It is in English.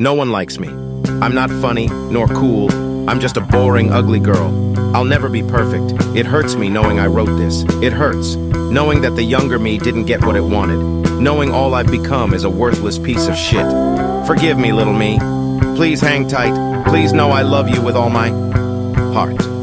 No one likes me. I'm not funny, nor cool. I'm just a boring, ugly girl. I'll never be perfect. It hurts me knowing I wrote this. It hurts. Knowing that the younger me didn't get what it wanted. Knowing all I've become is a worthless piece of shit. Forgive me, little me. Please hang tight. Please know I love you with all my heart.